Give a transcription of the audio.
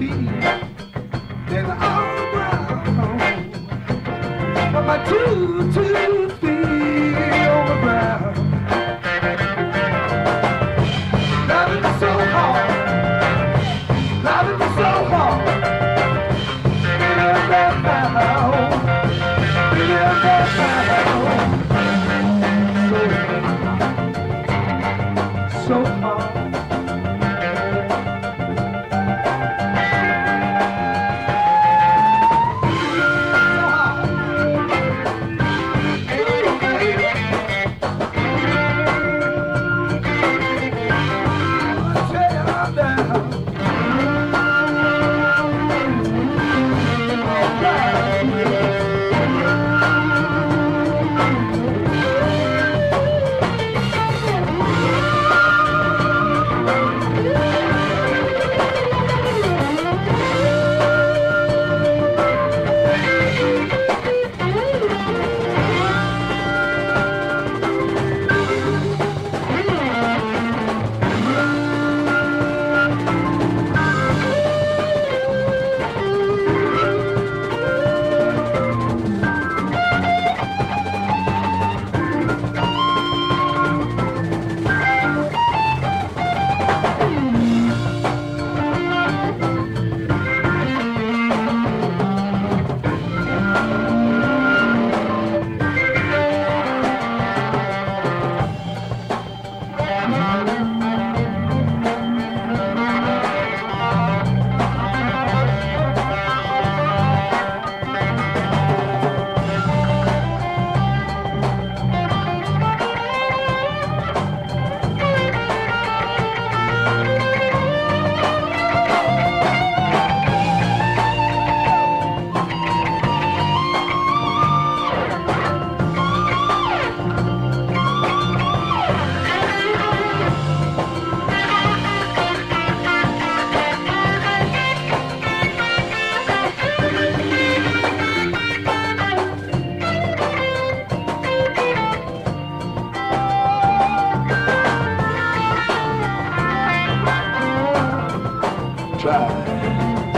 filho try.